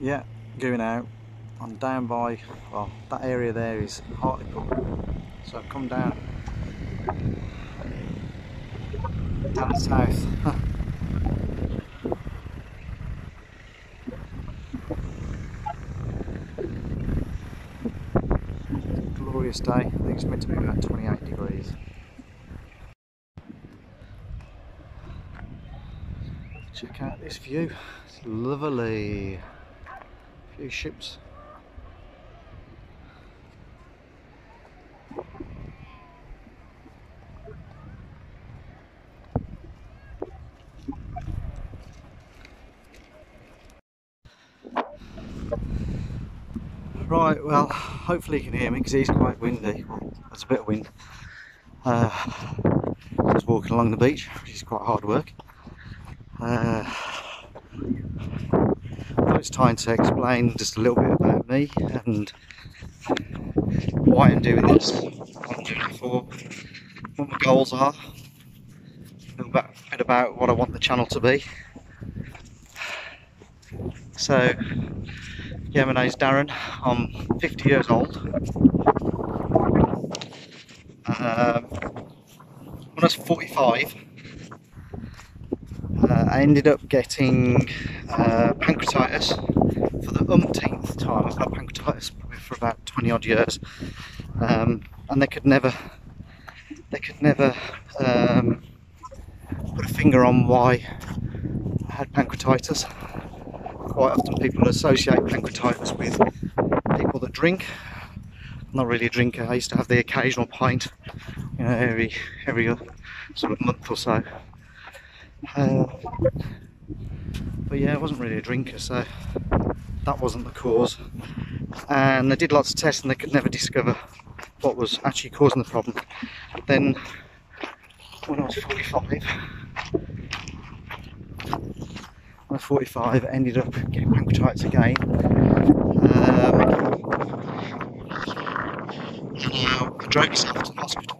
yeah, going out. I'm down by, well, that area there is Hartlepool. So I've come down, down south. Glorious day, I think it's meant to be about 28 degrees. Check out this view, it's lovely. Few ships. Right, well, hopefully you can hear me because it is quite windy. Well, there's a bit of wind. Uh, just walking along the beach, which is quite hard work. Uh, it's time to explain just a little bit about me and why I'm doing this, what I'm doing for, what my goals are, a little bit, bit about what I want the channel to be. So, yeah, my name's Darren. I'm 50 years old. Um, when I was 45, uh, I ended up getting uh, pancreatitis for the umpteenth time. I've had pancreatitis for about 20 odd years, um, and they could never, they could never um, put a finger on why I had pancreatitis. Quite often people associate pancreatitis with people that drink. I'm not really a drinker. I used to have the occasional pint, you know, every every sort of month or so. Uh, but yeah, I wasn't really a drinker, so that wasn't the cause. And they did lots of tests and they could never discover what was actually causing the problem. Then, when I was 45, I 45, ended up getting pancreatitis again. Um, and I drove myself to the hospital.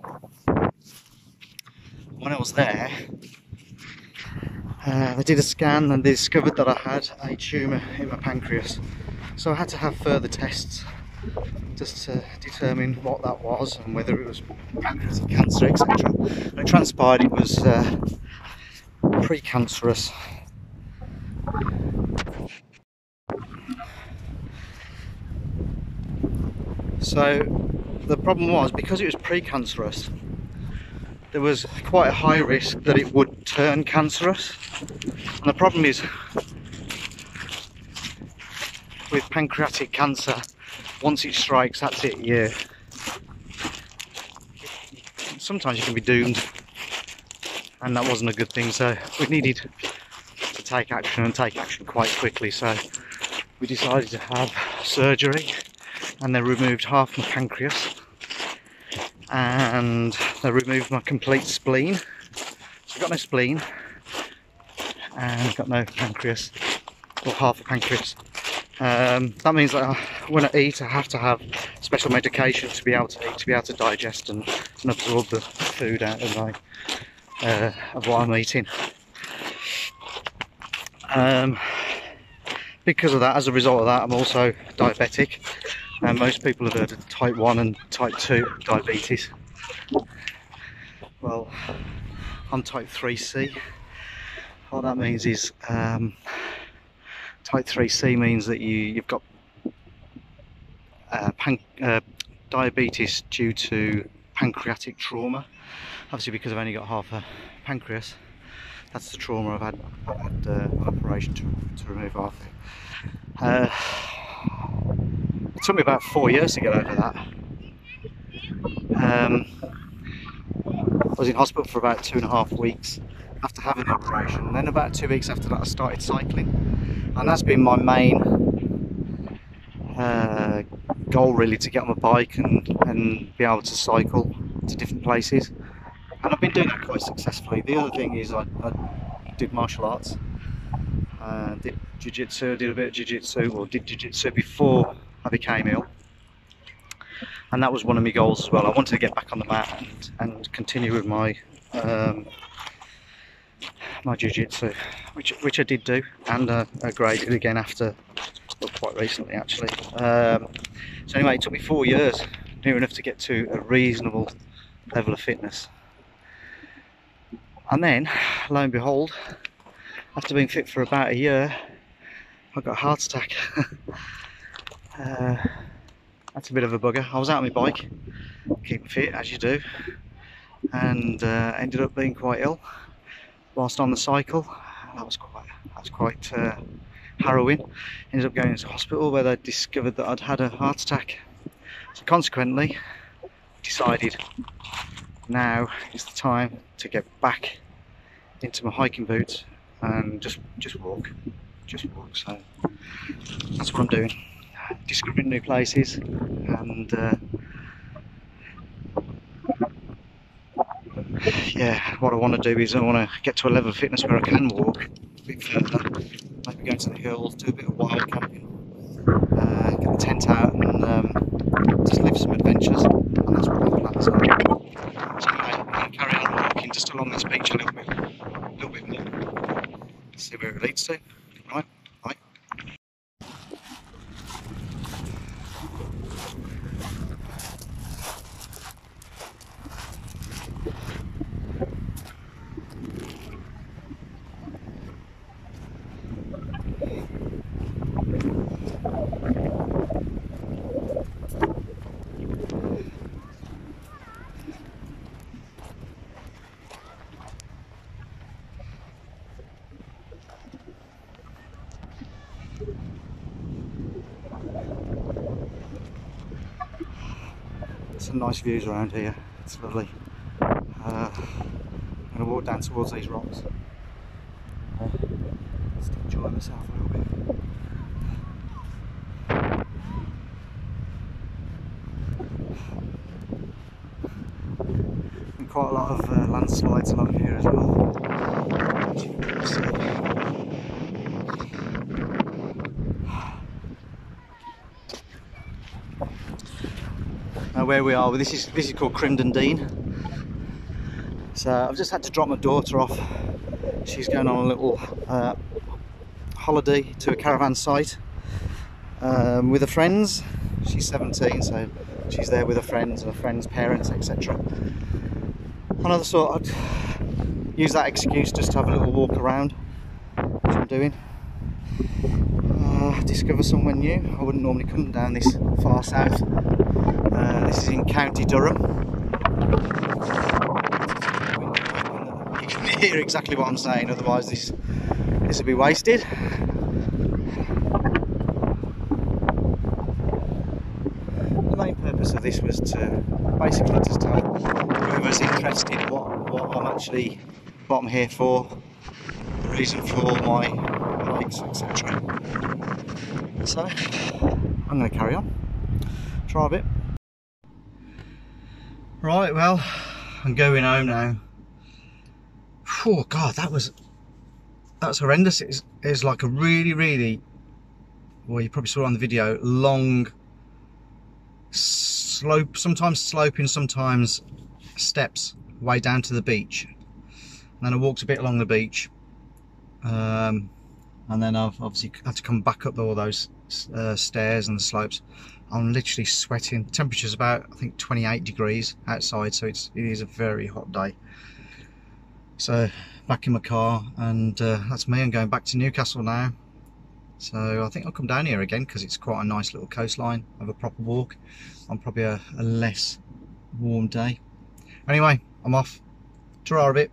When I was there, uh, they did a scan and they discovered that I had a tumour in my pancreas. So I had to have further tests just to determine what that was and whether it was pancreatic cancer, etc. And it transpired it was uh, precancerous So the problem was because it was precancerous, there was quite a high risk that it would turn cancerous. And the problem is with pancreatic cancer, once it strikes, that's it. Yeah. Sometimes you can be doomed, and that wasn't a good thing. So we needed to take action and take action quite quickly. So we decided to have surgery and they removed half my pancreas and they removed my complete spleen. I've got no spleen and got no pancreas or half a pancreas. Um, that means that when I eat I have to have special medication to be able to eat, to be able to digest and, and absorb the food out of my uh, of what I'm eating. Um, because of that, as a result of that, I'm also diabetic and most people have heard of type 1 and type 2 diabetes. Well, I'm type 3C. What that means is um, type 3C means that you, you've got uh, uh, diabetes due to pancreatic trauma. Obviously because I've only got half a pancreas, that's the trauma I've had, I've had uh, an operation to, to remove half it. Uh, it took me about four years to get over that. Um, I was in hospital for about two and a half weeks after having the operation. And then about two weeks after that I started cycling. And that's been my main uh, goal really to get on a bike and, and be able to cycle to different places. And I've been doing that quite successfully. The other thing is I, I did martial arts. Uh, did jiu-jitsu, did a bit of jiu-jitsu, or did jiu-jitsu before I became ill. And that was one of my goals as well. I wanted to get back on the mat and, and continue with my um, my jiu-jitsu, which which I did do, and uh, graded again after quite recently actually. Um, so anyway, it took me four years, near enough to get to a reasonable level of fitness. And then, lo and behold, after being fit for about a year, I got a heart attack. uh, that's a bit of a bugger. I was out on my bike, keeping fit as you do, and uh, ended up being quite ill whilst on the cycle. That was quite that was quite uh, harrowing. Ended up going into hospital where they discovered that I'd had a heart attack. So consequently, decided now is the time to get back into my hiking boots and just just walk, just walk. So that's what I'm doing, discovering new places and. Uh, yeah, what I want to do is I want to get to a level of fitness where I can walk a bit further, maybe go to the hills, do a bit of wild camping, uh, get the tent out and um, just live some adventures, and that's what my plans are. So I'm carry on walking just along this beach a little bit, a little bit more, see where it leads to. Right, right. Some nice views around here. It's lovely. Uh, I'm going to walk down towards these rocks. Just enjoy myself a little bit. Quite a lot of uh, landslides along here as well. As you can see. Now where we are, this is this is called Crimdon Dene. So I've just had to drop my daughter off. She's going on a little uh, holiday to a caravan site um, with her friends. She's 17, so she's there with her friends and her friends' parents, etc. Another sort, I'd use that excuse just to have a little walk around, which I'm doing. Uh, discover somewhere new. I wouldn't normally come down this far south. Uh, this is in County Durham. You can hear exactly what I'm saying, otherwise this this will be wasted. The main purpose of this was to basically just tell whoever's interested what, what I'm actually what I'm here for, the reason for my hikes, etc. So I'm going to carry on, try a bit. Right, well, I'm going home now. Oh God, that was that's horrendous. It's it's like a really, really well, you probably saw on the video, long slope, sometimes sloping, sometimes steps way down to the beach. And then I walked a bit along the beach, um, and then I've obviously had to come back up all those uh, stairs and the slopes. I'm literally sweating. Temperature's about I think 28 degrees outside, so it's it is a very hot day. So back in my car, and uh, that's me. I'm going back to Newcastle now. So I think I'll come down here again because it's quite a nice little coastline. Have a proper walk on probably a, a less warm day. Anyway, I'm off. Ta a bit.